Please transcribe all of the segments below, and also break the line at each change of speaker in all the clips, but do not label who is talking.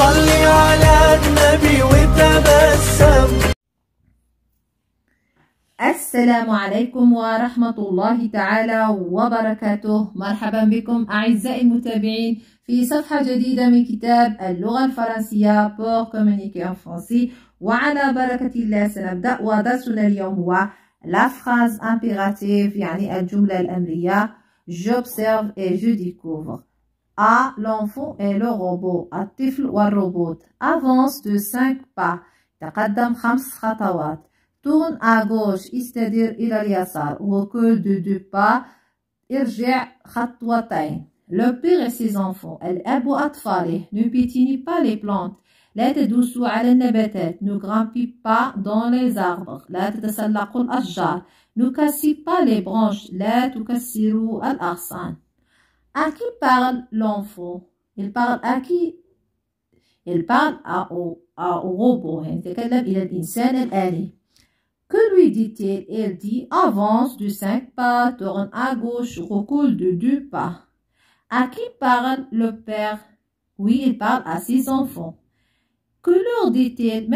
صلي على النبي وتبسم.
السلام عليكم ورحمة الله تعالى وبركاته. مرحبا بكم أعزائي المتابعين في صفحة جديدة من كتاب اللغة الفرنسية pour communiquer en français. وعلى بركة الله سنبدأ ودرسنا اليوم هو la phrase impérative يعني الجملة الأمرية. J'observe et je découvre. A l'enfant et le robot الطفل والروبوت avance de 5 pas تقدم خمس خطوات tourne à gauche استدير إلى اليسار recule de deux pas ارجع خطوتين le père et ses enfants الأب وأطفاله ne piétinent pas les plantes لا تدوسوا على النباتات ne grimpez pas dans les arbres لا تتسلقوا الأشجار ne cassez pas les branches لا تكسروا الأغصان À qui parle l'enfant? Il parle à qui? Il parle à, à au robot. Que lui dit-il? Il dit avance de cinq pas, tourne à gauche, recule de deux pas. À qui parle le père? Oui, il parle à ses enfants. Que leur dit-il?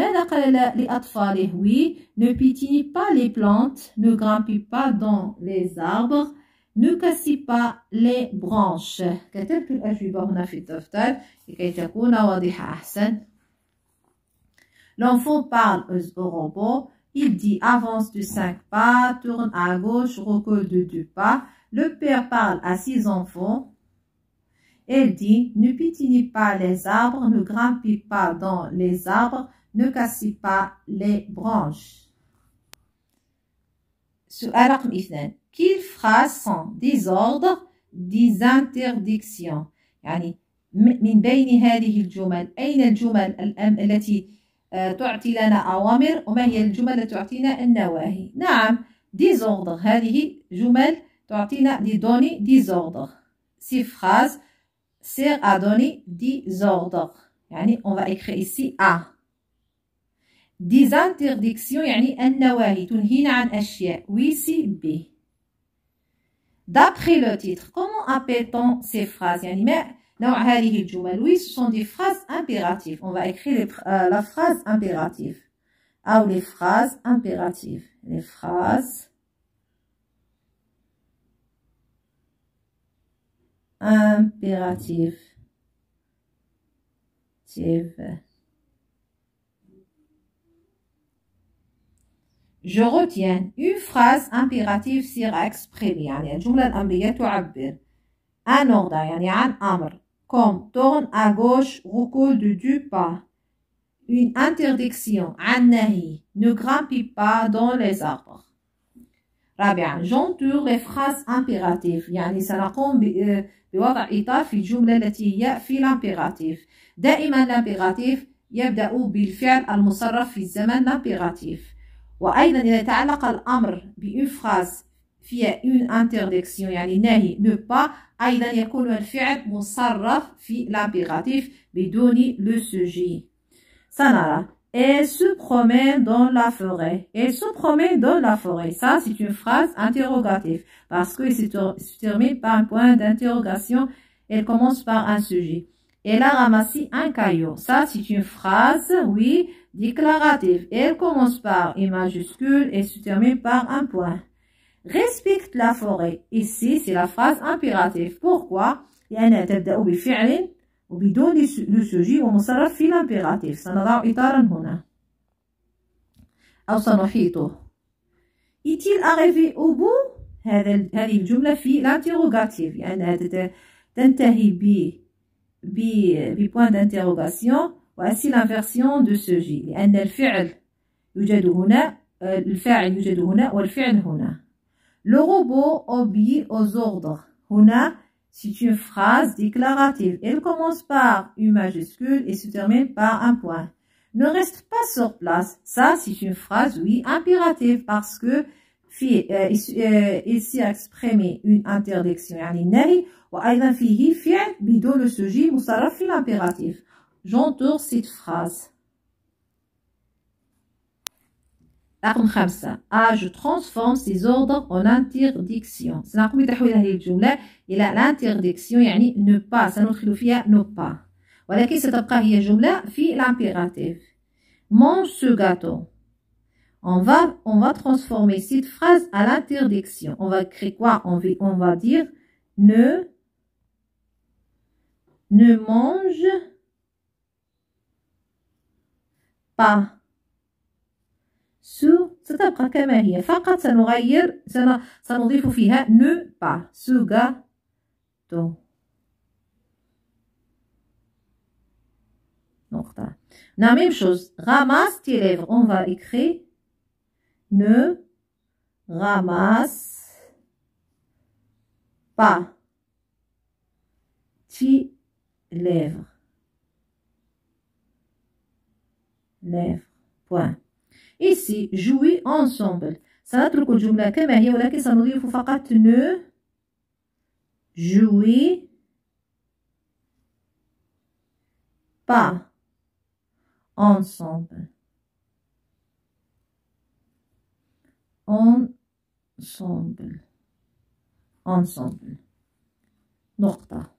Oui, ne pitié pas les plantes, ne grimpez pas dans les arbres ne cassez pas les branches. كتبت الأجوبة هنا في الدفتر لكي تكون واضحة أحسن. L'enfant parle au robot. Il dit avance de cinq pas, tourne à gauche, recule de deux pas. Le père parle à ses enfants. Il dit ne piétinez pas les arbres, ne grimpez pas dans les arbres, ne cassez pas les branches. سؤال رقم اثنان Quelles phrases sont des ordres, des interdictions. يعني من بين هذه الجمل أين الجمل التي تعطي لنا أوامر وما هي الجمل التي تعطينا النواهي؟ نعم ديزوردر هذه جمل تعطينا دي دوني ديزوردر سي فراز سير donner des ordres يعني on va écrire ici A interdictions يعني النواهي تنهينا عن أشياء. Oui c'est B D'après le titre, comment appelle-t-on ces phrases? Oui, ce sont des phrases impératives. On va écrire euh, la phrase impérative. Ah, les phrases impératives. Les phrases impératives. Je retiens une phrase impérative sera exprimée يعني الجملة الأمرية تعبر un ordre يعني عن أمر comme tourne à gauche, recule de deux pas. Une interdiction, عن ne grimpez pas dans les arbres. رابعا j'entoure les phrases impératives يعني سنقوم بوضع إطار في الجملة التي هي في الامبيراتيف دائما الامبيراتيف يبدأ بالفعل المصرف في الزمن الامبيراتيف وأيضا إذا تعلق الأمر بأن phrase فيها une interdiction يعني نهي ne pas أيضا يكون الفعل مصرف في l'impératif بدون le sujet سنرى Elle se promène dans la forêt. Elle se promène dans la forêt. Ça, c'est une phrase interrogative parce qu'il se termine par un point d'interrogation. Elle commence par un sujet. Elle a ramassé un caillou. Ça, c'est une phrase, oui, déclarative. Elle commence par une majuscule et se termine par un point. respecte la forêt. Ici, c'est la phrase impérative. Pourquoi لأنها تبدأ بفعل وبدون لسوجي ومصرف في الامبيراتيف سنضع إطارا هنا أو سنحيطه Est-il arrivé au bout هذا هذه الجملة في l'interrogative لأنها تنتهي ب ب ببوان d'interrogation وأسي l'inversion de sujet لأن الفعل يوجد هنا الفاعل يوجد هنا والفعل هنا Le robot obéit aux ordres. Huna, c'est une phrase déclarative. Elle commence par une majuscule et se termine par un point. Ne reste pas sur place. Ça, c'est une phrase, oui, impérative parce que il s'y exprimé une interdiction يعني النهي وأيضا فيه فعل بدون le sujet مصرف في l'impératif. J'entoure cette phrase. رقم خمسة A je transforme ces ordres en interdiction سنقوم بتحويل هذه الجملة إلى l'interdiction يعني ne pas سندخل فيها ne pas ولكن ستبقى هي جملة في l'impératif mange ce gâteau on va, on va transformer cette phrase à l'interdiction. On va écrire quoi on va, on va dire ne, ne mange pas. سو ستبقى كما هي فقط سنغير سنضيف فيها ne pas ce gâteau نقطة La même chose, ramasse tes lèvres. On va écrire ne ramasse pas tes lèvres. Lèvres. Point. Ici, jouer ensemble. سنترك الجملة كما هي ولكن سنضيف فقط ne jouer pas ensemble. ensemble ensemble نقطة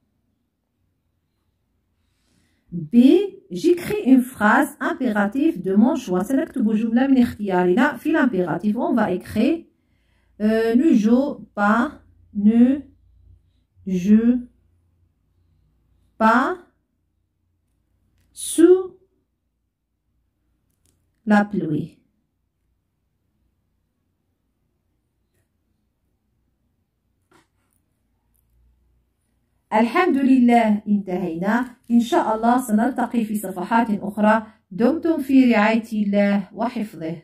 B j'écris une phrase impérative de mon choix سنكتب جملة من اختيارنا في l'impératif on va écrire euh, ne joue pas ne joue pas sous la pluie الحمد لله انتهينا. إن شاء الله سنلتقي في صفحات أخرى. دمتم في رعاية الله وحفظه.